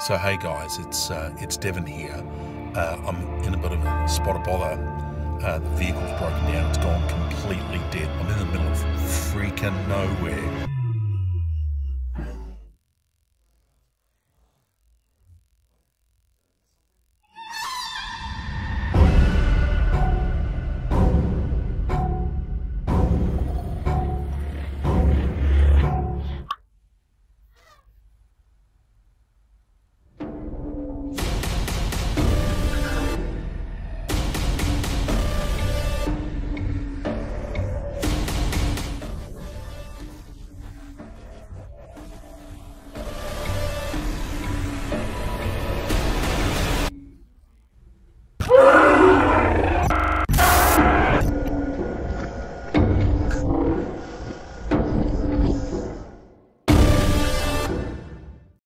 So hey guys, it's uh, it's Devon here. Uh, I'm in a bit of a spot of bother. Uh, the vehicle's broken down. It's gone completely dead. I'm in the middle of freaking nowhere.